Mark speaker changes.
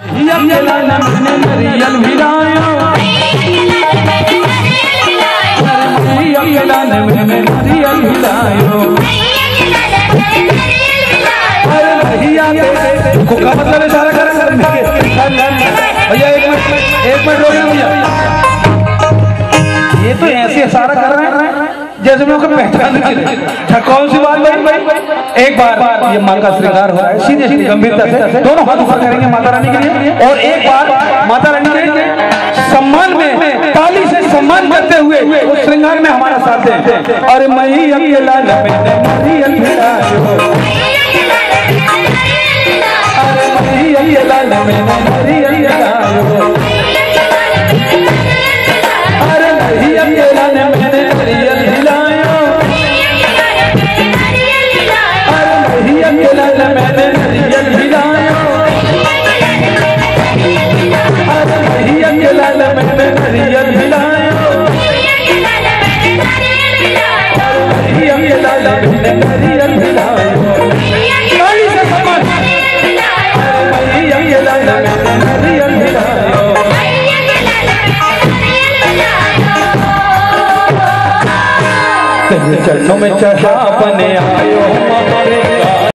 Speaker 1: मतलब सारा कर भैया एक मिनट ये तो ऐसे सारा कर रहे हैं। जैसे मैं उनको पहचान नहीं कौन सी बात भाई? एक बार, ये माँ का श्रृंगार हो रहा है सीधे गंभीरता से। दोनों हाथ ऊपर करेंगे माता रानी के लिए। और एक बार माता रानी के सम्मान में, ताली से सम्मान करते हुए उस श्रृंगार में हमारा साथ दें। अरे मई अकेला न मरी अकेला अरे मई अकेला अकेला न मैंने मरी अकेला मई अकेला न मैंने अकेला तेरे चरणों में चढ़ा बने आयो।